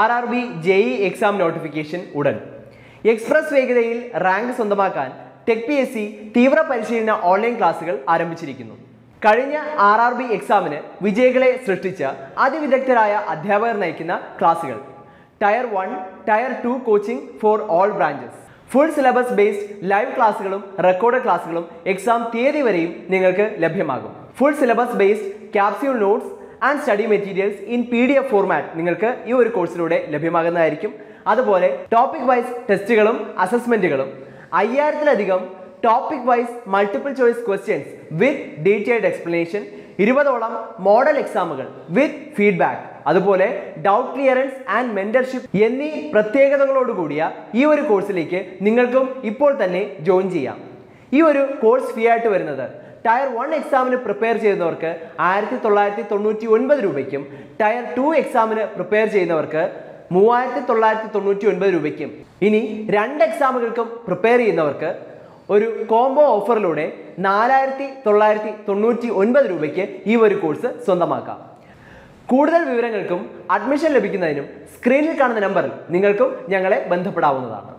R R B JE exam notification ഉടൻ. Express വേഗതയിൽ rank സ്വന്തമാക്കാൻ ടെക് പി എസ് സി തീവ്ര പരിശീലന ഓൺലൈൻ ക്ലാസുകൾ ആരംഭിച്ചിരിക്കുന്നു. കഴിഞ്ഞ ആർ ആർ ബി എക്സാമിന് വിജയികളെ സൃഷ്ടിച്ച അതിവിദഗ്ധരായ അധ്യാപകർ നയിക്കുന്ന ക്ലാസുകൾ tier one tier two coaching for all branches full syllabus based live ക്ലാസുകളും റെക്കോർഡ് ക്ലാസുകളും എക്സാം തീയതി വരെയും നിങ്ങൾക്ക് ലഭ്യമാകും. Full syllabus based capsule notes and study materials in P D F format നിങ്ങൾക്ക് ഈ ഒരു കോഴ്സിലൂടെ ലഭ്യമാകുന്നതായിരിക്കും. അതുപോലെ ടോപ്പിക് വൈസ് ടെസ്റ്റുകളും അസസ്മെന്റുകളും അയ്യായിരത്തിലധികം topic wise multiple choice questions with detailed explanation ഇരുപതോളം മോഡൽ എക്സാമുകൾ വിത്ത് ഫീഡ്ബാക്ക് അതുപോലെ ഡൗട്ട് ക്ലിയറൻസ് ആൻഡ് മെന്റർഷിപ്പ് എന്നീ പ്രത്യേകതകളോടുകൂടിയ ഈ ഒരു കോഴ്സിലേക്ക് നിങ്ങൾക്കും ഇപ്പോൾ തന്നെ ജോയിൻ ചെയ്യാം. ഈ ഒരു കോഴ്സ് ഫീ ആയിട്ട് വരുന്നത് ടയർ വൺ എക്സാമിന് പ്രിപ്പയർ ചെയ്യുന്നവർക്ക് ആയിരത്തി തൊള്ളായിരത്തി തൊണ്ണൂറ്റി ഒൻപത് രൂപയ്ക്കും ടയർ ടു എക്സാമിന് പ്രിപ്പയർ ചെയ്യുന്നവർക്ക് മൂവായിരത്തി തൊള്ളായിരത്തി തൊണ്ണൂറ്റി ഒൻപത് രൂപയ്ക്കും. ഇനി രണ്ട് എക്സാമുകൾക്കും പ്രിപ്പയർ ചെയ്യുന്നവർക്ക് ഒരു കോംബോ ഓഫറിലൂടെ നാലായിരത്തി തൊള്ളായിരത്തി തൊണ്ണൂറ്റി ഒൻപത് രൂപയ്ക്ക് ഈ ഒരു കോഴ്സ് സ്വന്തമാക്കാം. കൂടുതൽ വിവരങ്ങൾക്കും അഡ്മിഷൻ ലഭിക്കുന്നതിനും സ്ക്രീനിൽ കാണുന്ന നമ്പറിൽ നിങ്ങൾക്കും ഞങ്ങളെ ബന്ധപ്പെടാവുന്നതാണ്.